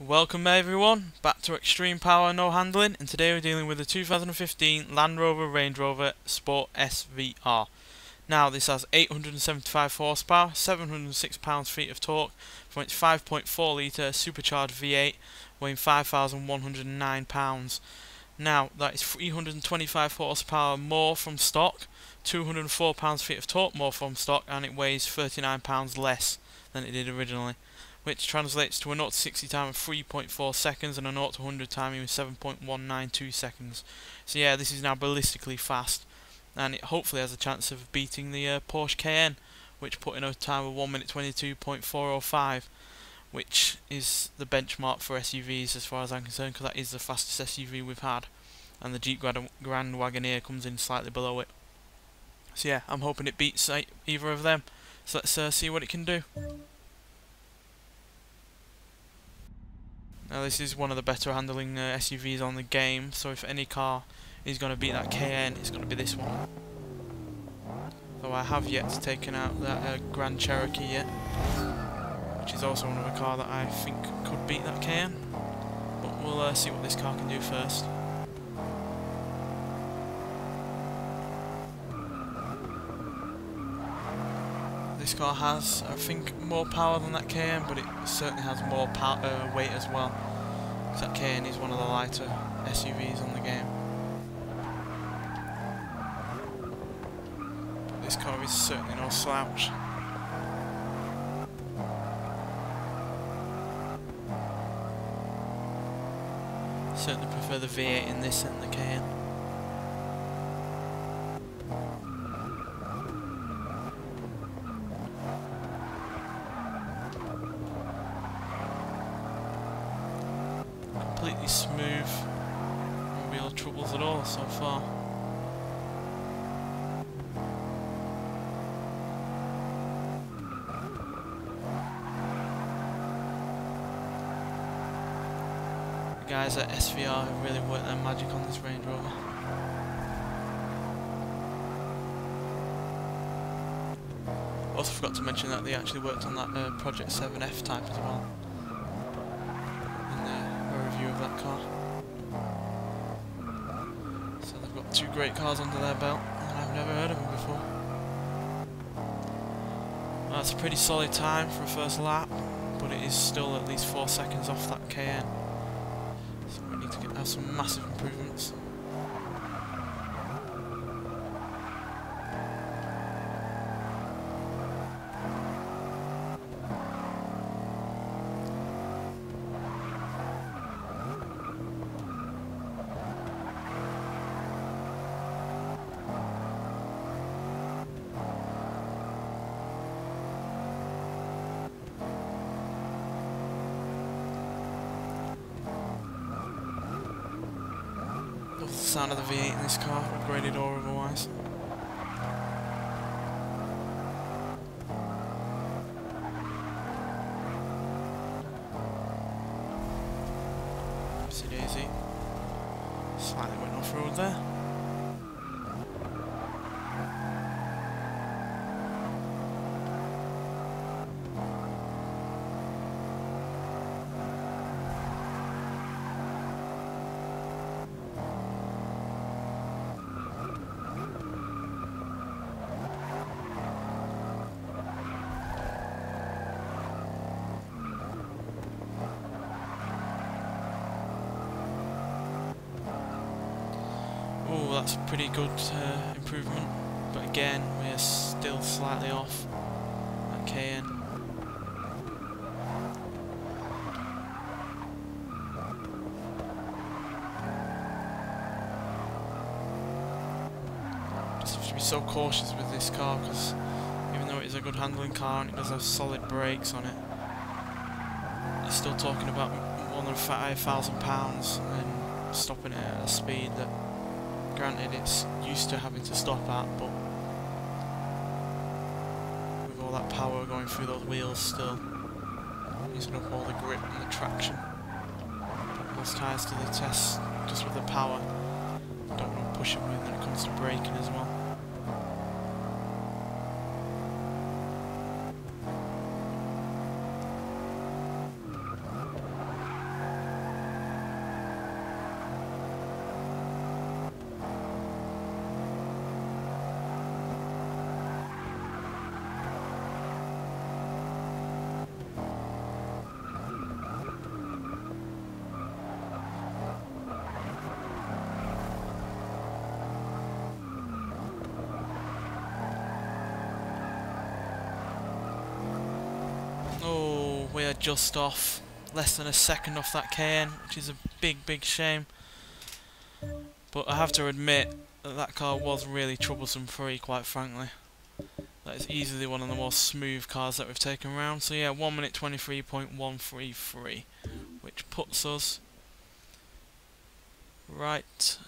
Welcome everyone, back to Extreme Power No Handling and today we're dealing with the 2015 Land Rover Range Rover Sport SVR. Now this has 875 horsepower, 706 pounds-feet of torque from its 5.4 litre supercharged V8 weighing 5,109 pounds. Now that is 325 horsepower more from stock, 204 pounds-feet of torque more from stock and it weighs 39 pounds less than it did originally which translates to a 0 to 60 time of 3.4 seconds and a 0 to 100 timing of 7.192 seconds. So yeah, this is now ballistically fast, and it hopefully has a chance of beating the uh, Porsche Cayenne, which put in a time of 1 minute 22.405, which is the benchmark for SUVs as far as I'm concerned, because that is the fastest SUV we've had, and the Jeep Grand, Grand Wagoneer comes in slightly below it. So yeah, I'm hoping it beats uh, either of them. So let's uh, see what it can do. Now this is one of the better handling uh, SUVs on the game, so if any car is going to beat that Cayenne, it's going to be this one. Though I have yet to taken out that uh, Grand Cherokee yet, which is also another car that I think could beat that Cayenne. But we'll uh, see what this car can do first. This car has, I think, more power than that Cayenne, but it certainly has more uh, weight as well. That Cayenne is one of the lighter SUVs on the game. But this car is certainly no slouch. Certainly prefer the V8 in this than the Cayenne. Smooth. No real troubles at all so far. The guys at SVR have really worked their magic on this Range Rover. Also forgot to mention that they actually worked on that uh, Project 7 F-Type as well car. So they've got two great cars under their belt, and I've never heard of them before. Well, that's a pretty solid time for a first lap, but it is still at least four seconds off that Cayenne. So we need to get, have some massive improvements. Sound of the V8 in this car, upgraded or otherwise. Oopsie daisy. Slightly went off road there. That's a pretty good uh, improvement. But again, we're still slightly off at Cayenne. Just have to be so cautious with this car because even though it is a good handling car and it does have solid brakes on it, you're still talking about more than £5,000 and stopping it at a speed that Granted, it's used to having to stop at, but with all that power going through those wheels still, using up all the grip and the traction. Those tyres to the test just with the power. Don't want to push them when it comes to braking as well. Just off, less than a second off that Cayenne, which is a big, big shame. But I have to admit that that car was really troublesome for free, quite frankly. That is easily one of the most smooth cars that we've taken around. So yeah, 1 minute 23.133, which puts us right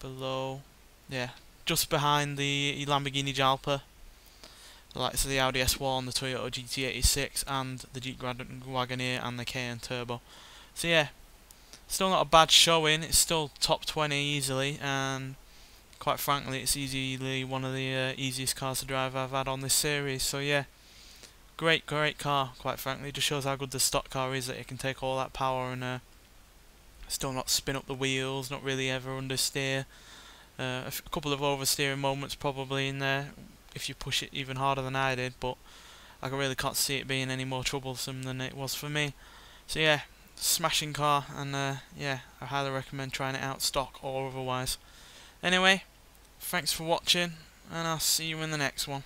below, yeah, just behind the Lamborghini Jalpa. The likes of the Audi S1, the Toyota GT86, and the Jeep Wagoneer and the Cayenne Turbo. So yeah, still not a bad showing. It's still top 20 easily, and quite frankly, it's easily one of the uh, easiest cars to drive I've had on this series. So yeah, great, great car. Quite frankly, it just shows how good the stock car is that it can take all that power and uh, still not spin up the wheels, not really ever understeer. Uh, a couple of oversteering moments probably in there if you push it even harder than I did, but I really can't see it being any more troublesome than it was for me. So yeah, smashing car, and uh, yeah, I highly recommend trying it out, stock or otherwise. Anyway, Thanks for watching, and I'll see you in the next one.